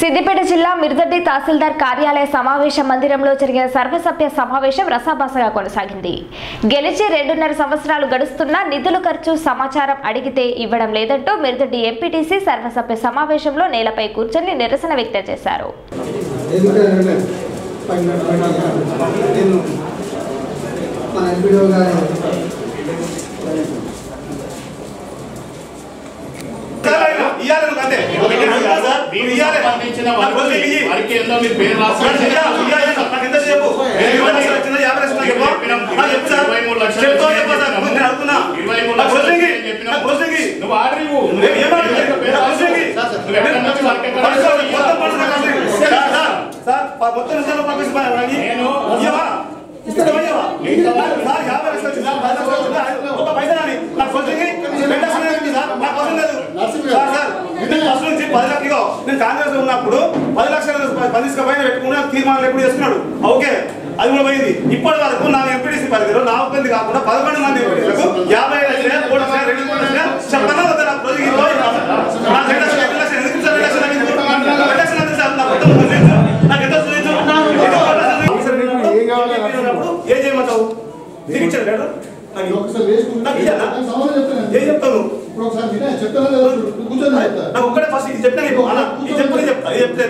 సిద్దిపేట జిల్లా మిర్దడ్డి తహసీల్దార్ కార్యాలయ సమావేశ మందిరంలో జరిగిన సర్వసభ్య సమావేశం రసాభాసగా కొనసాగింది. గెలిచి రెండున్నర సంవత్సరాలు గడుస్తున్నా నిధులు ఖర్చు సమాచారం అడిగితే ఇవ్వడం లేదంటూ మిర్దడ్డి ఎంపీటీసీ సర్వసభ్య సమావేశంలో నేలపై కూర్చొని నిరసన వ్యక్తం చేశారు. ఎందుకంటే అంతే నేను మన ఎంపీడో గారి ఇయ్యాలి. అంతే మీరు ఇయ్యాలి సంబంధించిన నాకు వారికి వదిలేయి ఇయ్యి. వారికి ఏందో మీరు పేరు నాకు రాసుకోండి. ఇయ్యాలి, ఇయ్యాలి. నాకు ఎంత సేపు? ఇరవై లక్షలు వచ్చిందా? యాభై లక్షలు చెప్పు. ఆ, చెప్పు సార్. ఇరవై మూడు లక్షలు చెప్తా చెప్పు సార్. నేను అడుగుతున్నా. ఇరవై మూడు నాకు లక్షలు వదిలేయి. చెప్పినా నాకు వదిలేయి. నువ్వు ఆర్డర్ ఇవ్వు. నువ్వు ఏం ఆర్డర్ ఇవ్వు? పేరు నాకు రాసుకో. వదిలేయి. నువ్వు ఎక్కడి నుంచి వర్క్ ఎక్కడ పడుకో, నుంచి మొత్తం పడుకో, నాకు వదిలేయి. సార్, సార్, సార్, ప- మొత్తం నిమిషాల్లో పంపిస్తే పని అవన్నీ. నేను- ఇయ్యవా? ఇస్తారా, ఇయ్యవా? సార్, యాభై లక్షలు వచ్చిందా? పది లక్షలు వచ్చిందా? ఒక్క పైసా రాని. నాకు వదిలేయి. రెండు లక్షలు వచ్చింది సార్. నాకు అవసరం లేదు. సార్, సార్, నేను ఫస్ట్ నుంచి పది లక్షలు ఇగో, నేను కాంగ్రెస్లో ఉన్నప్పుడు పది తీసుకు పైన పెట్టుకున్నా తీర్మానాలు ఎప్పుడు చేసుకున్నాడు? ఓకే అది కూడా పోయింది. ఇప్పటి వరకు నా ఎంపీడీసీ పరిధిలో నా ఒక్కంది కాకుండా పదకొండు మంది ఎంపీడీలకు యాభై లక్షలే మూడు లక్షలే రెండు మూడు లక్షలే చెప్పన్నా వద్దా నా ప్రజలు ఈ రోజు నాకు? రెండు లక్షలు రెండు లక్షలు ఎందుకు సార్ రెండు లక్షలు నాకు ఎందుకు? రెండు లక్షలు ఎందుకు సార్? నాకు మొత్తం చూపించు. నాకు ఎంత చూపించు? ఎందుకు రెండు లక్షలు చూపించు? ఏం చేయమంటావు? నీకు ఇచ్చాడు లేడు? నాకు చెప్తాను. ఏం నాకు ఒక్కడే ఫస్ట్ ఇది చెప్తే నీకు? అలా. ఇది చెప్తే ఇది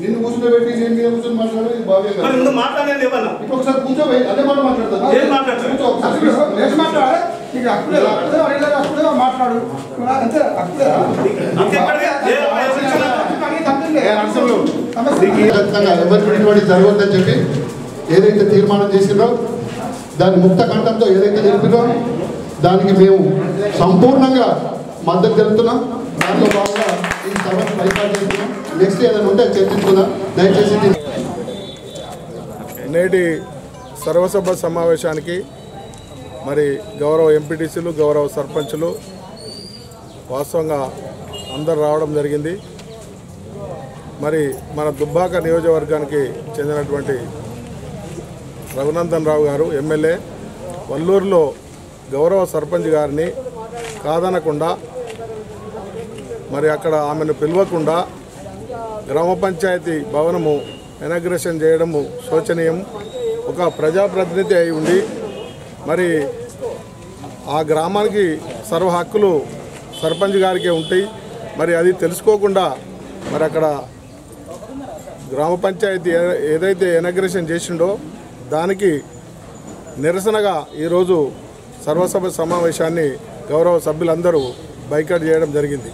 నిన్ను కూర్చోబెట్టి నేను మీద కూర్చొని భావ్యం మరి కాదు ముందు మాట్లాడలేదు ఏమన్నా? ఇప్పుడు ఒకసారి కూర్చోబోయి అదే మాట మాట్లాడతాను ఏం మాట్లాడాలి? నీకు అప్పుడే అప్పుడే అడిగితే అప్పుడే మాట్లాడు. అంతే అప్పుడే చెప్పి ఏదైతే తీర్మానం చేసిందో దాని ముక్త కంఠంతో ఏదైతే తెలిపిందో దానికి మేము సంపూర్ణంగా మద్దతు తెలుపుతున్నాం. దాంట్లో భాగంగా ఈ సభను బైకాట్ చేస్తున్నాం. నెక్స్ట్ ఏదైనా ఉంటే చర్చించుకుందాం. దయచేసి నేటి సర్వసభ సమావేశానికి మరి గౌరవ ఎంపీటీసీలు గౌరవ సర్పంచులు వాస్తవంగా అందరు రావడం జరిగింది. మరి మన దుబ్బాక నియోజకవర్గానికి చెందినటువంటి రఘునందన్ రావు గారు ఎమ్మెల్యే వల్లూరులో గౌరవ సర్పంచ్ గారిని కాదనకుండా మరి అక్కడ ఆమెను పిలవకుండా గ్రామ పంచాయతీ భవనము ఇనాగ్రేషన్ చేయడము శోచనీయం. ఒక ప్రజాప్రతినిధి అయి ఉండి మరి ఆ గ్రామానికి సర్వ హక్కులు సర్పంచ్ గారికే ఉంటాయి. మరి అది తెలుసుకోకుండా మరి అక్కడ గ్రామ పంచాయతీ ఏ- ఏదైతే ఇనాగ్రేషన్ చేసిండో దానికి నిరసనగా ఈరోజు సర్వసభ సమావేశాన్ని గౌరవ సభ్యులందరూ బైకాట్ చేయడం జరిగింది.